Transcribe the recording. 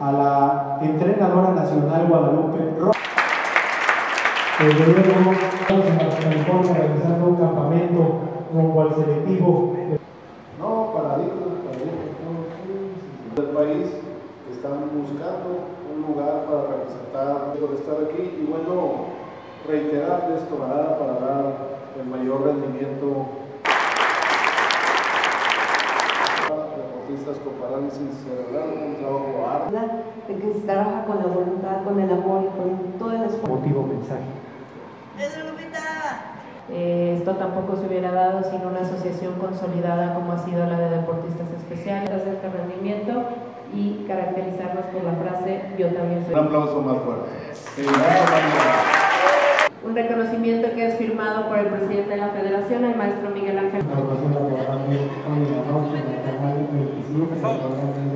a la entrenadora nacional Guadalupe Rojas. Desde luego, estamos en Baja California realizando un campamento rumbo al selectivo. No, paradigmas, paradigmas, no, sí. Del país están buscando un lugar para representar, por estar aquí y bueno, reiterarles para, para dar el mayor rendimiento deportistas con parálisis cerebral, un trabajo arduo. de que se trabaja con la voluntad, con el amor y con todo el esfuerzo. Motivo mensaje. Eh, esto tampoco se hubiera dado sin una asociación consolidada como ha sido la de deportistas especiales, hacer este rendimiento y caracterizarnos por la frase yo también soy. Un aplauso más fuerte. Un reconocimiento que es firmado por el presidente de la federación, el maestro Miguel Ángel. La